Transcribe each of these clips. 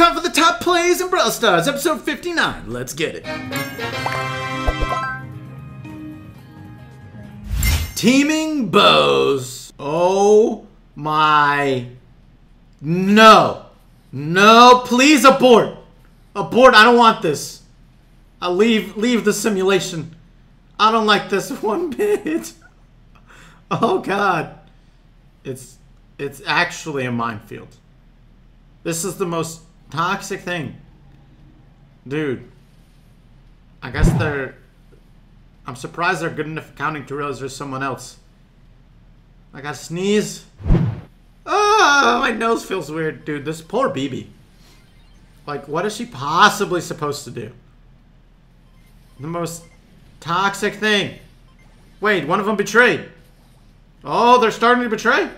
Time for the top plays in Brawl Stars, episode 59. Let's get it. Teaming Bos. Oh my. No. No, please abort. Abort, I don't want this. I'll leave leave the simulation. I don't like this one bit. Oh god. It's it's actually a minefield. This is the most toxic thing. Dude. I guess they're I'm surprised they're good enough accounting to realize there's someone else. I got sneeze. Ah, my nose feels weird, dude. This poor Bibi. Like, what is she possibly supposed to do? The most toxic thing. Wait, one of them betrayed. Oh, they're starting to betray.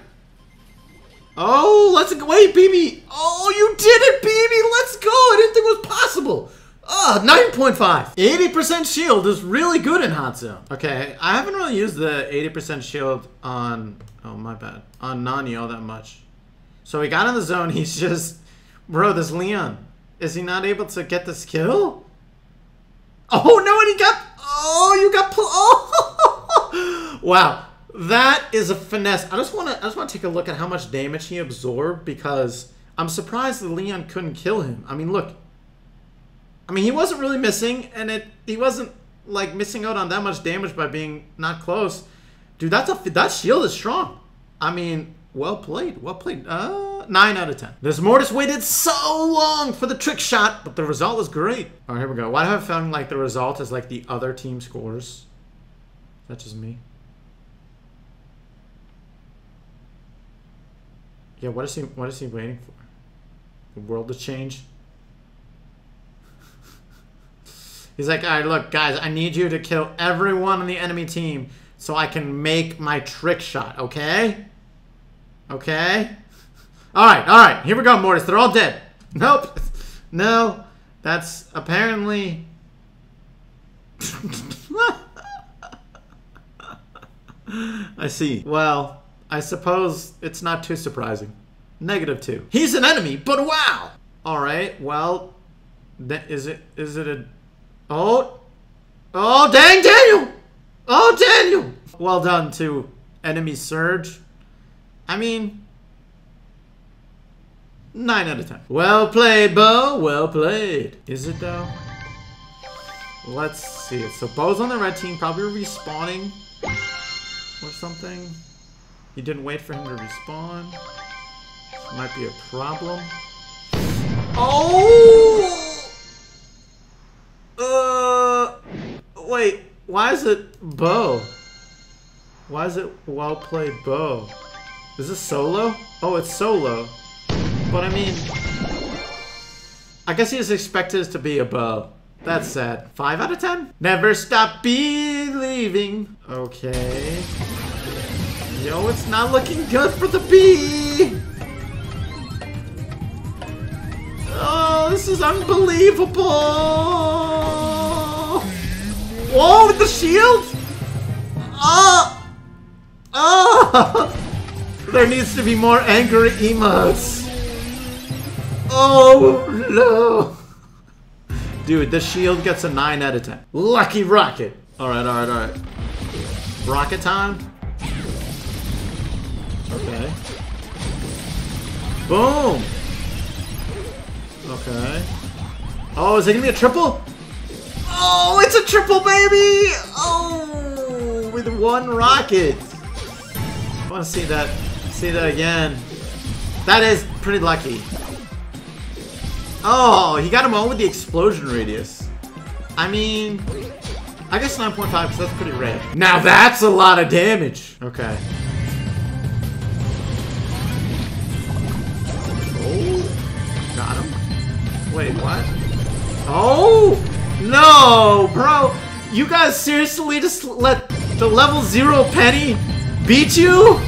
Oh, let's go. Wait, Bibi. Oh, you did it, Bibi. Let's go. I didn't think it was possible. Ah, 9.5. 80% shield is really good in Hot. Okay, I haven't really used the 80% shield on... Oh, my bad. On Nani all that much. So he got in the zone. He's just... Bro, this Leon. Is he not able to get this kill? Oh, no, and he got... Oh, you got... Oh! wow. That is a finesse. I just want to I just want to take a look at how much damage he absorbed because I'm surprised that Leon couldn't kill him. I mean, look. I mean, he wasn't really missing, and it he wasn't like missing out on that much damage by being not close. Dude, that's a that shield is strong. I mean, well played, well played. Uh, nine out of ten. This Mortis waited so long for the trick shot, but the result was great. All right, here we go. Why do I found like the result is like the other team scores? That's just me? Yeah, what is he what is he waiting for? The world to change? He's like, all right, look, guys, I need you to kill everyone on the enemy team so I can make my trick shot, okay? Okay? All right, all right, here we go, Mortis. They're all dead. Nope. No, that's apparently... I see. Well, I suppose it's not too surprising. Negative two. He's an enemy, but wow! Alright, well, is it is it a... Oh! Oh, dang Daniel! Oh, Daniel! Well done to enemy Surge. I mean... 9 out of 10. Well played, Bo. Well played. Is it, though? Let's see it. So, Bo's on the red team, probably respawning or something. He didn't wait for him to respawn. Might be a problem. Oh! Uh, wait. Why is it Bo? Why is it well played Bo? Is this solo? Oh, it's solo. But I mean, I guess he was expected to be a Bo. That's sad. 5 out of 10? Never stop believing. Okay. Yo, it's not looking good for the bee! Oh, this is unbelievable! Whoa, with the shield? Oh! Oh! There needs to be more angry emotes. Oh, no! Dude, the shield gets a 9 out of 10. Lucky Rocket! Alright, alright, alright. Rocket time? Okay. Boom! Okay. Oh, is it gonna be a triple? Oh, it's a triple, baby! Oh, with one rocket. I want to see that. See that again. That is pretty lucky. Oh, he got him all with the explosion radius. I mean, I guess 9.5 because that's pretty rare. Now that's a lot of damage. Okay. Wait, what? Oh, no, bro. You guys seriously just let the level zero penny beat you?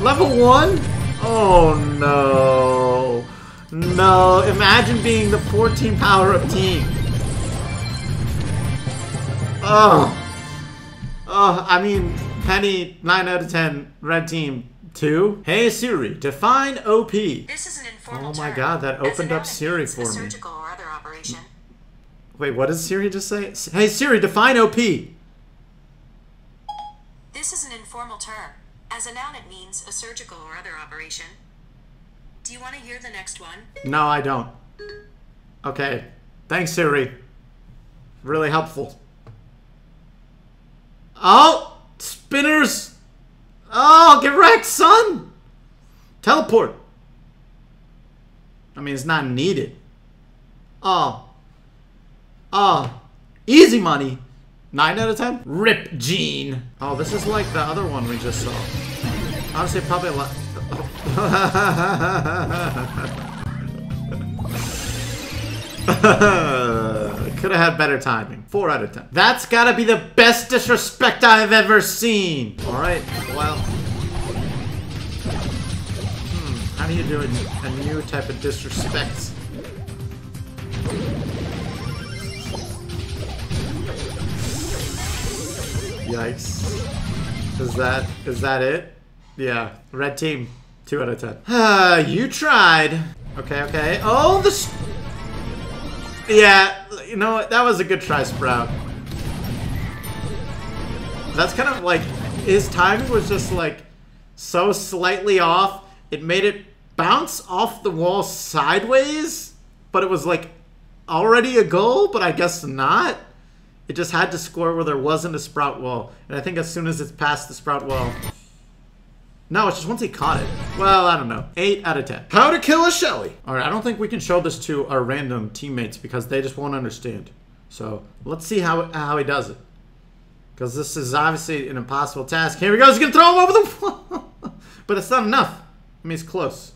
Level one? Oh no. No, imagine being the 14 power up team. Oh. Oh, I mean, Penny, 9 out of 10, red team, Two. Hey Siri, define OP. This is an oh informal Oh my term. God, that opened up Siri for me. or other operation. Wait, what does Siri just say? Hey Siri, define OP. This is an informal term. As a noun, it means a surgical or other operation. Do you want to hear the next one? No, I don't. Okay. Thanks, Siri. Really helpful. Oh! Spinners! Oh, get wrecked, son! Teleport. I mean, it's not needed. Oh. Oh. Easy money. 9 out of 10? Rip Gene. Oh, this is like the other one we just saw. Honestly, probably a lot. Could have had better timing. 4 out of 10. That's gotta be the best disrespect I've ever seen. Alright, well. Hmm, how do you do a, a new type of disrespect? Yikes. Is that is that it? Yeah. Red team. 2 out of 10. Ah, you tried. Okay, okay. Oh, this. Yeah, you know what? That was a good try, Sprout. That's kind of like... His timing was just like so slightly off. It made it bounce off the wall sideways, but it was like already a goal, but I guess not. It just had to score where there wasn't a sprout wall. And I think as soon as it's past the sprout wall. No, it's just once he caught it. Well, I don't know. 8 out of 10. How to kill a Shelly. Alright, I don't think we can show this to our random teammates because they just won't understand. So, let's see how, how he does it. Because this is obviously an impossible task. Here he goes. He's going to throw him over the wall. but it's not enough. I mean, it's close.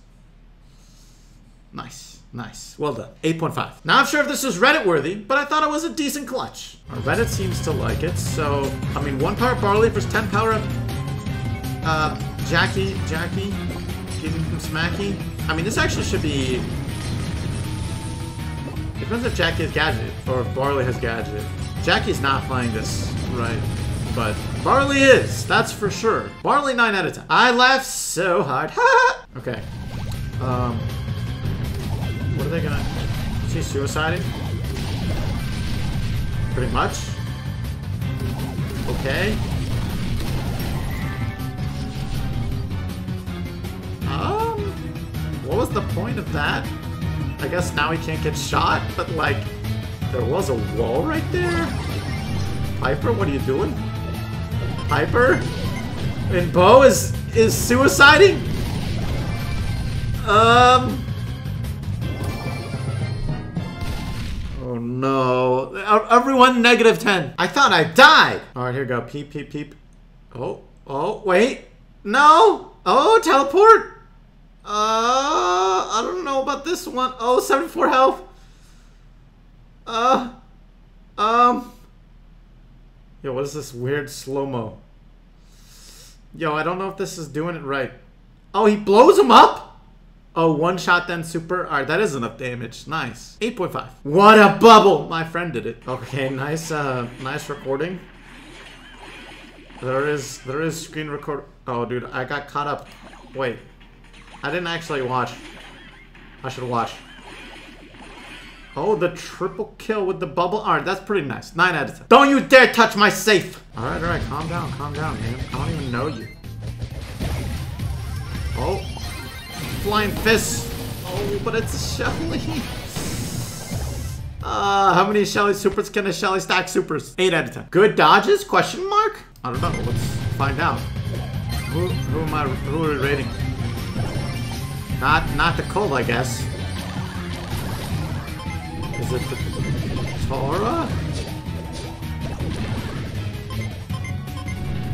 Nice. Nice. Well done. 8.5. Not sure if this is Reddit worthy, but I thought it was a decent clutch. Our Reddit seems to like it, so, I mean, 1 power barley versus 10 power Up, uh, Jacky, Jacky, giving him some smacky. I mean, this actually should be. Depends if Jacky has gadget or if Barley has gadget. Jacky's not playing this right, but Barley is. That's for sure. Barley nine out of ten. I laughed so hard. Ha! okay. Um. What are they gonna? Is he suiciding? Pretty much. Okay. What was the point of that? I guess now he can't get shot, but like, there was a wall right there? Piper, what are you doing? Piper? And Bo is, is suiciding? Um... Oh no. Everyone negative 10. I thought I died. Alright, here we go. Peep, peep, peep. Oh, oh, wait. No! Oh, teleport! Uh, I don't know about this one. Oh, 74 health. Uh, um. Yo, what is this weird slow-mo? Yo, I don't know if this is doing it right. Oh, he blows him up? Oh, one shot then super. Alright, that is enough damage. Nice. 8.5. What a bubble! My friend did it. Okay, nice, uh, nice recording. There is, there is screen record. Oh, dude, I got caught up. Wait. I didn't actually watch. I should watch. Oh, the triple kill with the bubble. Alright, that's pretty nice. 9 out of 10. Don't you dare touch my safe! Alright, alright, calm down, calm down, man. I don't even know you. Oh. Flying fist. Oh, but it's Shelly. Uh, how many Shelly supers can a Shelly stack supers? 8 out of 10. Good dodges? Question mark? I don't know. Let's find out. Who, who am I, who are we rating? Not, not the cold, I guess. Is it the Tara?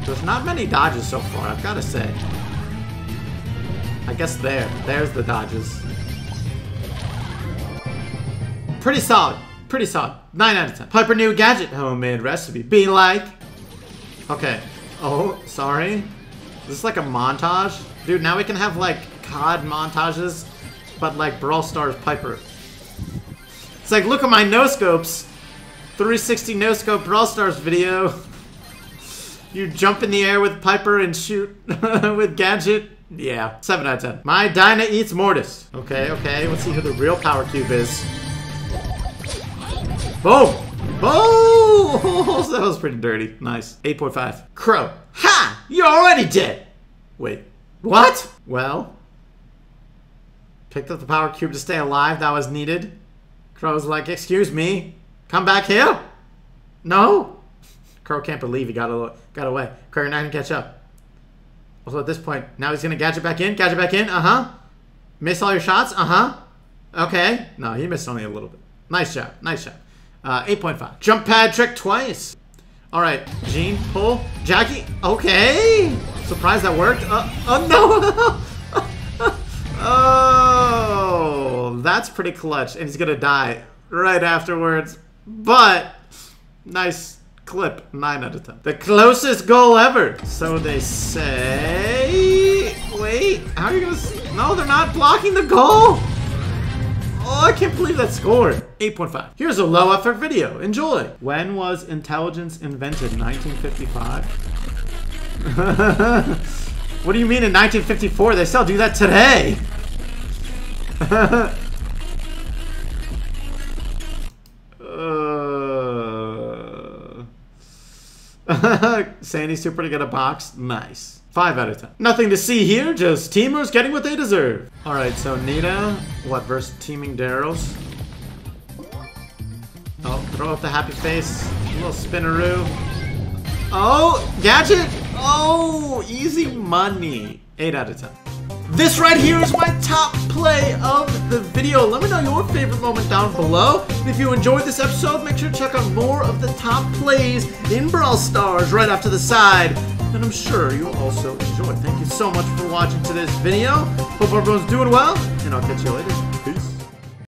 There's not many dodges so far, I've gotta say. I guess there. There's the dodges. Pretty solid. Pretty solid. 9 out of 10. Piper new gadget homemade recipe. Be like. Okay. Oh, sorry. Is this like a montage? Dude, now we can have like COD montages, but like Brawl Stars Piper. It's like, look at my no-scopes. 360 no-scope Brawl Stars video. You jump in the air with Piper and shoot with Gadget. Yeah, 7 out of 10. My Dyna eats Mortis. Okay, okay, let's see who the real power cube is. Boom! Boom! that was pretty dirty. Nice. 8.5. Crow. Ha! You're already dead! Wait. What? Well. Picked up the power cube to stay alive. That was needed. Crow's like, excuse me. Come back here? No? Crow can't believe he got, a, got away. Crow, you're not gonna catch up. Also, at this point, now he's gonna gadget back in. Gadget back in. Uh-huh. Miss all your shots. Uh-huh. Okay. No, he missed only a little bit. Nice job. Nice job. Uh, 8.5. Jump pad trick twice. All right. Gene, pull. Jacky. Okay. Surprised that worked. Uh, oh, no. oh, that's pretty clutch. And he's to die right afterwards. But nice clip. 9 out of 10. The closest goal ever. So they say... Wait, how are you to... No, they're not blocking the goal. Oh, I can't believe that scored. 8.5. Here's a low effort video. Enjoy. When was intelligence invented? 1955? what do you mean in 1954? They still do that today. Sandy's super to get a box. Nice. 5 out of 10. Nothing to see here, just teamers getting what they deserve. Alright, so Nita, what, versus teaming Darryl's? Oh, throw up the happy face. A little spinneroo. Oh, gadget! Oh, easy money. 8 out of 10. This right here is my top play of the video. Let me know your favorite moment down below. And if you enjoyed this episode, make sure to check out more of the top plays in Brawl Stars right off to the side and I'm sure you'll also enjoy. Thank you so much for watching today's video. Hope everyone's doing well, and I'll catch you later.